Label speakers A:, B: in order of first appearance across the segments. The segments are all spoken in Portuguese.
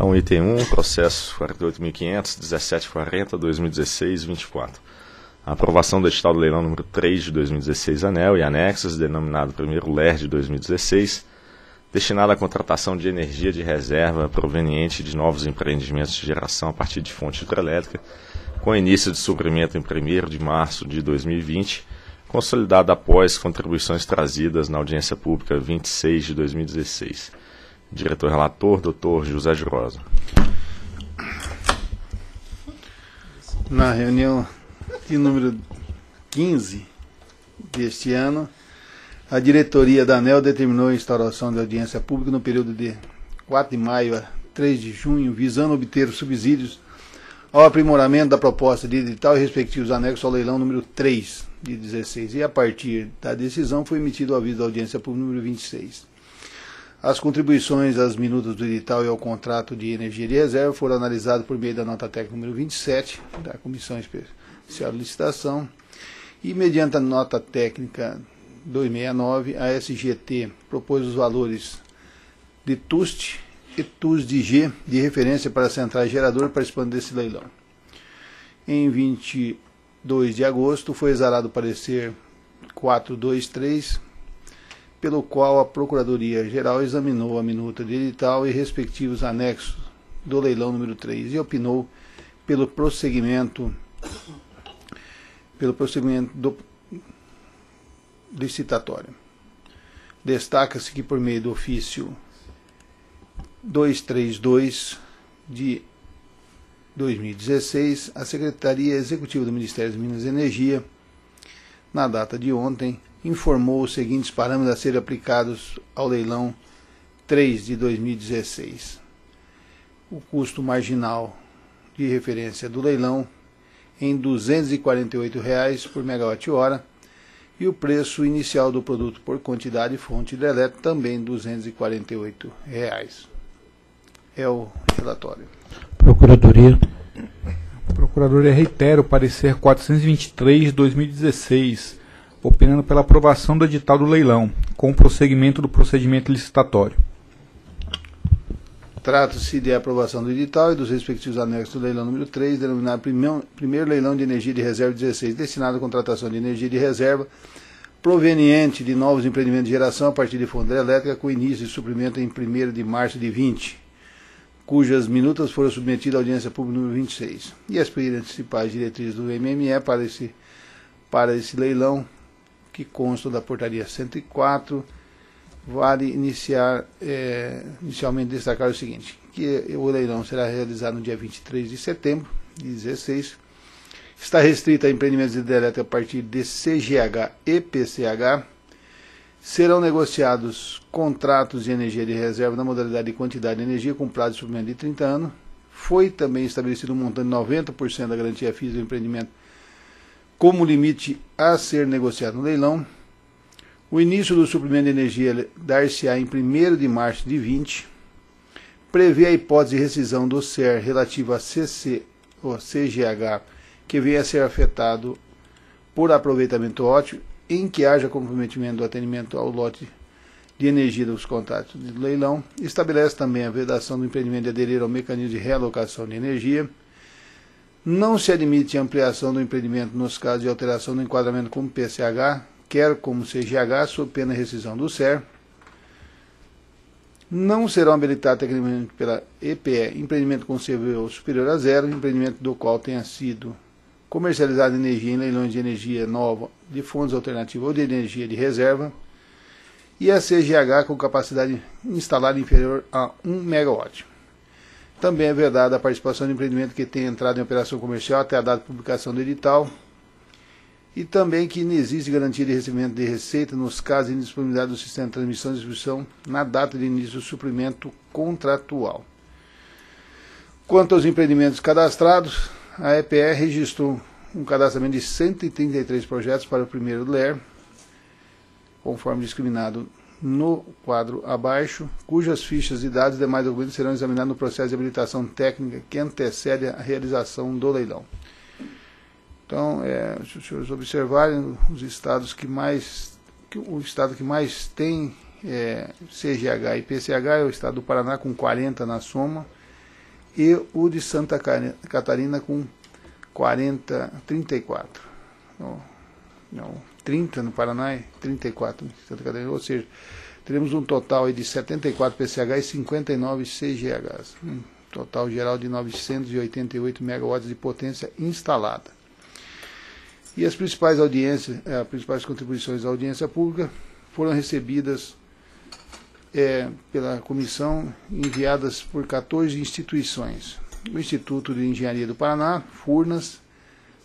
A: Então, item 1, processo 48.500, 1740, 2016, 24. A aprovação do edital do leilão número 3 de 2016 ANEL e anexos, denominado primeiro LER de 2016, destinado à contratação de energia de reserva proveniente de novos empreendimentos de geração a partir de fonte hidrelétrica, com início de suprimento em 1 de março de 2020, consolidado após contribuições trazidas na audiência pública 26 de 2016. Diretor relator, doutor José Jurosa.
B: Na reunião de número 15 deste ano, a diretoria da ANEL determinou a instauração da audiência pública no período de 4 de maio a 3 de junho, visando obter os subsídios ao aprimoramento da proposta de edital e respectivos anexos ao leilão número 3 de 16. E a partir da decisão foi emitido o aviso da audiência pública número 26. As contribuições às minutas do edital e ao contrato de energia de reserva foram analisadas por meio da nota técnica número 27 da Comissão Especial de Licitação e mediante a nota técnica 269, a SGT propôs os valores de TUST e TUS de G de referência para centrais geradoras participando desse leilão. Em 22 de agosto foi exarado o parecer 423, pelo qual a Procuradoria-Geral examinou a minuta de edital e respectivos anexos do leilão número 3 e opinou pelo prosseguimento pelo prosseguimento do licitatória. Destaca-se que, por meio do ofício 232 de 2016, a Secretaria Executiva do Ministério das Minas e Energia, na data de ontem, informou os seguintes parâmetros a serem aplicados ao leilão 3 de 2016. O custo marginal de referência do leilão em 248 reais por megawatt-hora e o preço inicial do produto por quantidade fonte hidrelétrica também 248 reais. É o relatório.
C: Procuradoria. A Procuradoria reitera o parecer 423 de 2016, opinando pela aprovação do edital do leilão, com o prosseguimento do procedimento licitatório.
B: Trata-se de aprovação do edital e dos respectivos anexos do leilão número 3, denominado primeiro, primeiro leilão de energia de reserva 16, destinado à contratação de energia de reserva proveniente de novos empreendimentos de geração a partir de fonte elétrica, com início de suprimento em 1 de março de 20, cujas minutas foram submetidas à audiência pública número 26. E as principais diretrizes do MME para esse, para esse leilão, que constam da portaria 104, vale iniciar, é, inicialmente destacar o seguinte, que o leilão será realizado no dia 23 de setembro de 16. Está restrito a empreendimentos hidrelétricos a partir de CGH e PCH. Serão negociados contratos de energia de reserva na modalidade de quantidade de energia com prazo de suprimento de 30 anos. Foi também estabelecido um montante de 90% da garantia física do empreendimento como limite a ser negociado no leilão. O início do suprimento de energia dar-se-á em 1 de março de 20. Prevê a hipótese de rescisão do SER relativo a CC, ou CGH, que venha a ser afetado por aproveitamento ótimo, em que haja comprometimento do atendimento ao lote de energia dos contratos de leilão. Estabelece também a vedação do empreendimento de aderir ao mecanismo de realocação de energia. Não se admite ampliação do empreendimento nos casos de alteração do enquadramento como PCH, quer como CGH, sob pena de rescisão do SER. Não serão habilitados tecnicamente pela EPE empreendimento CVO superior a zero, empreendimento do qual tenha sido comercializada energia em leilões de energia nova, de fontes alternativas ou de energia de reserva, e a CGH com capacidade instalada inferior a 1 MW. Também é vedada a participação de empreendimento que tenha entrado em operação comercial até a data de publicação do edital, e também que não existe garantia de recebimento de receita nos casos de indisponibilidade do sistema de transmissão e distribuição na data de início do suprimento contratual. Quanto aos empreendimentos cadastrados, a EPR registrou um cadastramento de 133 projetos para o primeiro LER, conforme discriminado no quadro abaixo, cujas fichas de dados e demais documentos serão examinados no processo de habilitação técnica que antecede a realização do leilão. Então, é, se os senhores observarem, os estados que mais, o estado que mais tem é, CGH e PCH é o estado do Paraná, com 40 na soma, e o de Santa Catarina com 40, 34. Não, não 30 no Paraná e 34 em Santa Catarina, ou seja, teremos um total de 74 PCH e 59 CGHs. Um total geral de 988 megawatts de potência instalada. E as principais audiências, eh, as principais contribuições à audiência pública foram recebidas é, pela comissão, enviadas por 14 instituições. O Instituto de Engenharia do Paraná, Furnas,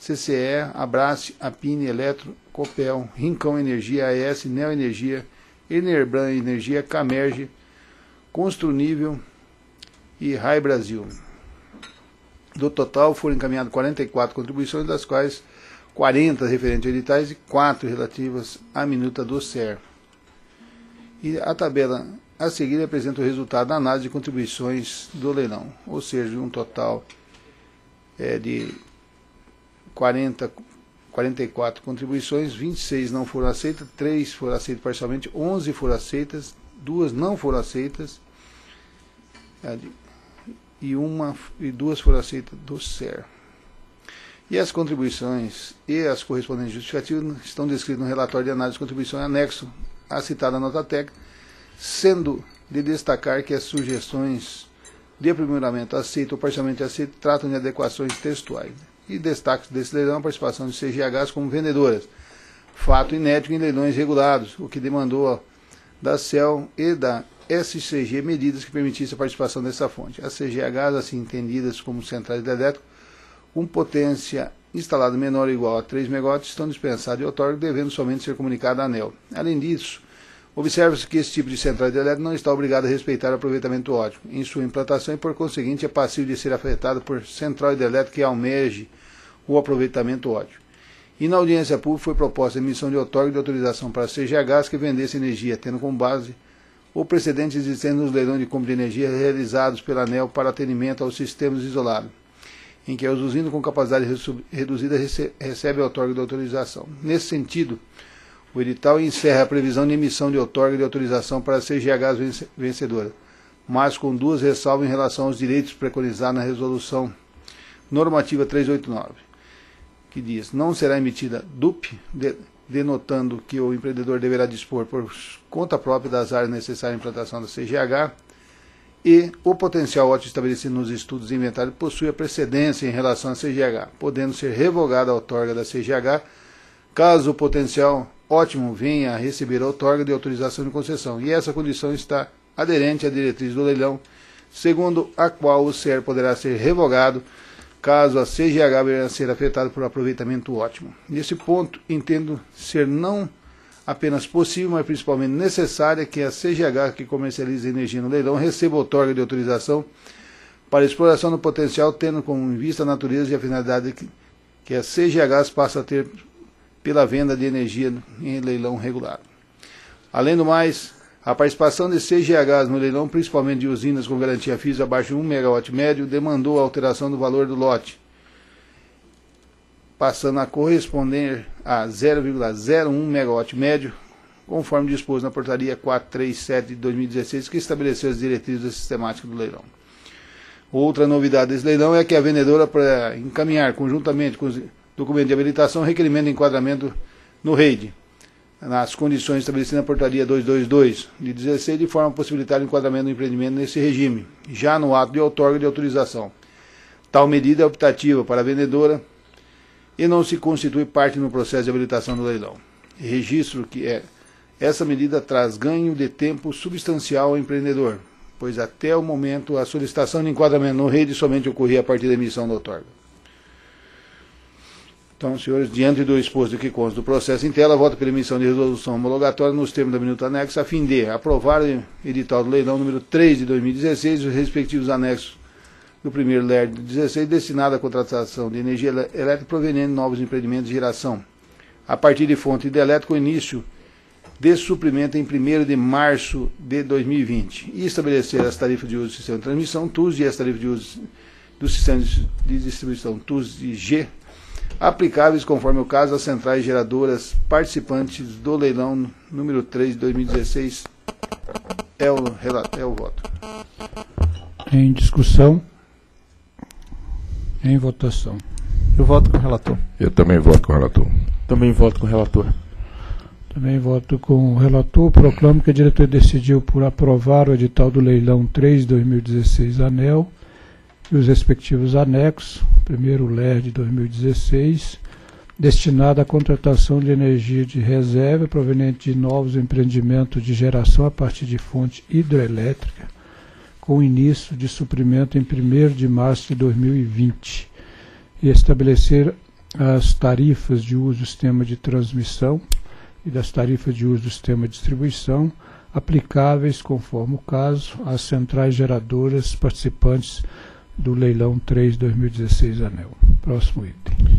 B: CCE, Abrace, Apine, Eletro, Copel, Rincão Energia, AES, Neo Energia, Enerbran Energia, Camerge, Construnível e RAI Brasil. Do total foram encaminhadas 44 contribuições, das quais 40 referentes a editais e 4 relativas à minuta do CER. E a tabela a seguir apresenta o resultado da análise de contribuições do leilão, ou seja, um total é, de 40, 44 contribuições, 26 não foram aceitas, 3 foram aceitas parcialmente, 11 foram aceitas, duas não foram aceitas e, uma, e duas foram aceitas do CER. E as contribuições e as correspondentes justificativas estão descritas no relatório de análise de contribuição anexo à citada nota técnica, sendo de destacar que as sugestões de aprimoramento aceitas ou parcialmente aceitas tratam de adequações textuais. E destaque desse leilão a participação de CGHs como vendedoras, fato inédito em leilões regulados, o que demandou da CEL e da SCG medidas que permitissem a participação dessa fonte. As CGHs, assim entendidas como centrais de elétrico, com potência instalada menor ou igual a 3 MW estão dispensadas de outorga, devendo somente ser comunicada à ANEL. Além disso, observa-se que esse tipo de central de elétrico não está obrigado a respeitar o aproveitamento ótimo em sua implantação e, por conseguinte, é passivo de ser afetado por central hidrelétrica que almeje o aproveitamento ótimo. E na audiência pública foi proposta a emissão de outorga de autorização para a CGHs que vendesse energia, tendo como base o precedente existente nos leilões de compra de energia realizados pela ANEL para atendimento aos sistemas isolados em que as usinas com capacidade reduzida recebem a outorga de autorização. Nesse sentido, o edital encerra a previsão de emissão de outorga de autorização para a CGHs vencedora, mas com duas ressalvas em relação aos direitos preconizados na resolução normativa 389, que diz: não será emitida DUP, denotando que o empreendedor deverá dispor por conta própria das áreas necessárias à implantação da CGH e o potencial ótimo estabelecido nos estudos de inventário possui a precedência em relação à CGH, podendo ser revogada a outorga da CGH caso o potencial ótimo venha a receber a outorga de autorização de concessão. E essa condição está aderente à diretriz do leilão, segundo a qual o CER poderá ser revogado caso a CGH venha a ser afetada por aproveitamento ótimo. Nesse ponto, entendo ser não apenas possível, mas principalmente necessária que a CGH, que comercializa energia no leilão, receba outorga de autorização para exploração do potencial, tendo como em vista a natureza e a finalidade que, que a CGH passa a ter pela venda de energia em leilão regulado. Além do mais, a participação de CGHs no leilão, principalmente de usinas com garantia física abaixo de 1 MW médio, demandou a alteração do valor do lote, passando a corresponder a 0,01 MW médio, conforme disposto na portaria 437 de 2016, que estabeleceu as diretrizes da sistemática do leilão. Outra novidade desse leilão é que a vendedora, para encaminhar conjuntamente com os documentos de habilitação, requerimento de enquadramento no REID, nas condições estabelecidas na portaria 222 de 16, de forma a possibilitar o enquadramento do empreendimento nesse regime, já no ato de outorga de autorização. Tal medida é optativa para a vendedora e não se constitui parte no processo de habilitação do leilão. Registro que é essa medida traz ganho de tempo substancial ao empreendedor, pois até o momento a solicitação de enquadramento no rede somente ocorria a partir da emissão da outorga. Então, senhores, diante do exposto que consta do processo em tela, voto pela emissão de resolução homologatória nos termos da minuta anexa, a fim de aprovar o edital do leilão número 3 de 2016 e os respectivos anexos do primeiro LER de 16, destinado à contratação de energia elétrica proveniente de novos empreendimentos de geração, a partir de fonte hidrelétrica, com início de suprimento em 1 de março de 2020, e estabelecer as tarifas de uso do sistema de transmissão, TUS, e as tarifas de uso do sistema de distribuição TUS e G, aplicáveis, conforme o caso, às centrais geradoras participantes do leilão número 3 de 2016. É o, é o voto.
C: Em discussão.
D: Em votação.
C: Eu voto com o relator.
E: Eu também voto com o relator.
F: Também voto com o relator.
D: Também voto com o relator. Proclamo que a diretoria decidiu por aprovar o edital do leilão 3 2016 ANEL e os respectivos anexos. Primeiro, LER de 2016, destinado à contratação de energia de reserva proveniente de novos empreendimentos de geração a partir de fonte hidrelétrica, com início de suprimento em 1 de março de 2020, e estabelecer as tarifas de uso do sistema de transmissão e das tarifas de uso do sistema de distribuição, aplicáveis, conforme o caso, às centrais geradoras participantes do leilão 3 2016 ANEL. Próximo item.